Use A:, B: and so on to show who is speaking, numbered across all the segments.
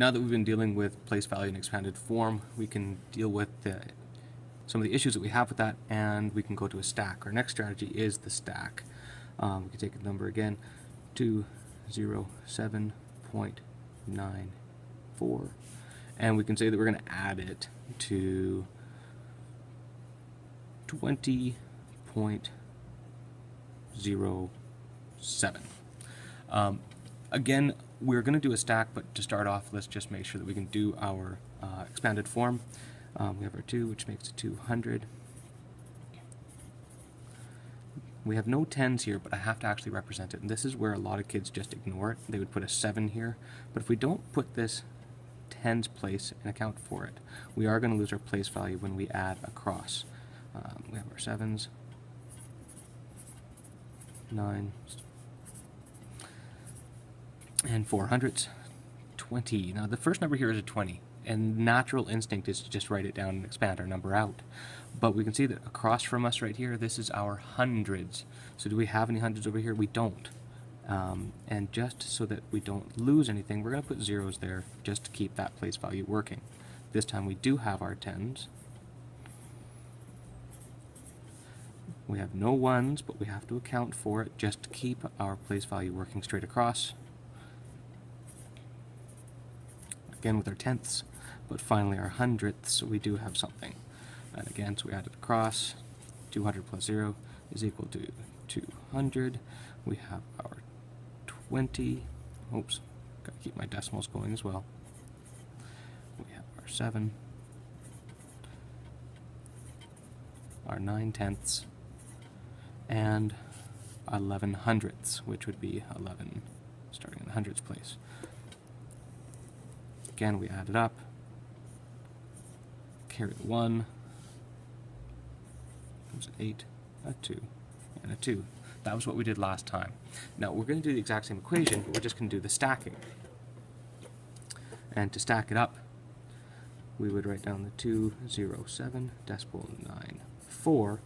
A: Now that we've been dealing with place value in expanded form, we can deal with the, some of the issues that we have with that, and we can go to a stack. Our next strategy is the stack. Um, we can take a number again, 207.94, and we can say that we're going to add it to 20.07. Um, again, we're going to do a stack, but to start off, let's just make sure that we can do our uh, expanded form. Um, we have our 2, which makes it 200. We have no tens here, but I have to actually represent it. And this is where a lot of kids just ignore it. They would put a 7 here. But if we don't put this tens place and account for it, we are going to lose our place value when we add across. Um, we have our 7s, 9s, and 400s. 20. Now the first number here is a 20 and natural instinct is to just write it down and expand our number out. But we can see that across from us right here, this is our hundreds. So do we have any hundreds over here? We don't. Um, and just so that we don't lose anything, we're going to put zeros there just to keep that place value working. This time we do have our tens. We have no ones, but we have to account for it just to keep our place value working straight across. Again with our tenths. But finally our hundredths, we do have something. And again, so we add it across. 200 plus 0 is equal to 200. We have our 20. Oops, gotta keep my decimals going as well. We have our 7. Our 9 tenths. And 11 hundredths, which would be 11 starting in the hundredths place. Again, we add it up carry the 1, comes an 8, a 2, and a 2. That was what we did last time. Now we're going to do the exact same equation, but we're just going to do the stacking. And to stack it up, we would write down the 207 decimal 9 4,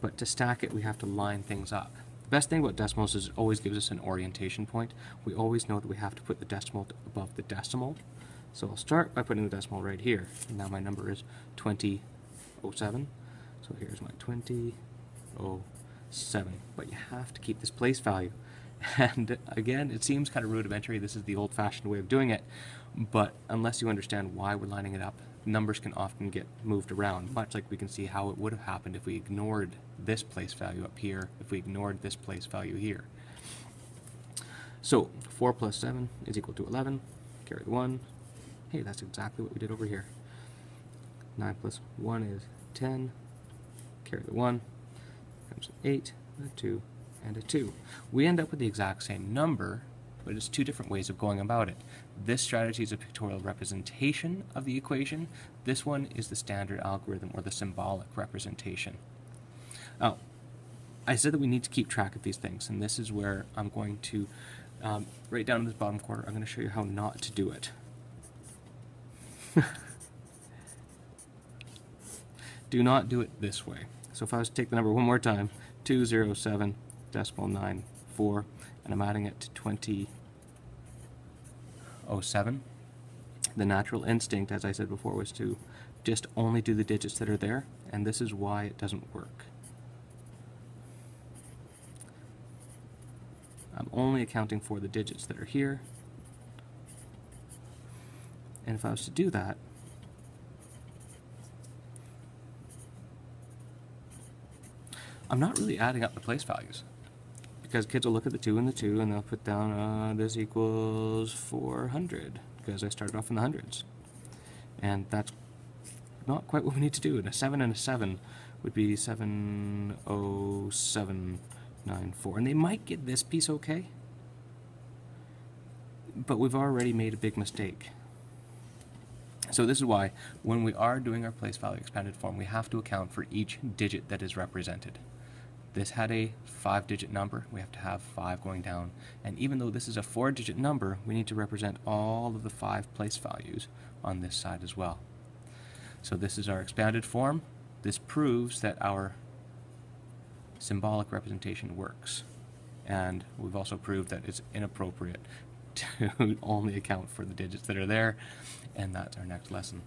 A: but to stack it we have to line things up. The best thing about decimals is it always gives us an orientation point. We always know that we have to put the decimal above the decimal so I'll start by putting the decimal right here. And now my number is 2007. So here's my 2007. But you have to keep this place value. And again, it seems kind of rudimentary. This is the old-fashioned way of doing it. But unless you understand why we're lining it up, numbers can often get moved around, much like we can see how it would have happened if we ignored this place value up here, if we ignored this place value here. So 4 plus 7 is equal to 11. Carry the 1, Hey, that's exactly what we did over here. 9 plus 1 is 10. Carry the 1. Comes an 8, a 2, and a 2. We end up with the exact same number, but it's two different ways of going about it. This strategy is a pictorial representation of the equation. This one is the standard algorithm or the symbolic representation. Oh, I said that we need to keep track of these things, and this is where I'm going to, um, right down in this bottom corner, I'm going to show you how not to do it. do not do it this way. So if I was to take the number one more time, 207 decimal 94, and I'm adding it to 2007, the natural instinct, as I said before, was to just only do the digits that are there, and this is why it doesn't work. I'm only accounting for the digits that are here, and if I was to do that, I'm not really adding up the place values because kids will look at the 2 and the 2 and they'll put down uh, this equals 400 because I started off in the hundreds. And that's not quite what we need to do. And a 7 and a 7 would be 70794. And they might get this piece okay, but we've already made a big mistake. So this is why when we are doing our place value expanded form, we have to account for each digit that is represented. This had a five digit number, we have to have five going down. And even though this is a four digit number, we need to represent all of the five place values on this side as well. So this is our expanded form. This proves that our symbolic representation works. And we've also proved that it's inappropriate to only account for the digits that are there, and that's our next lesson.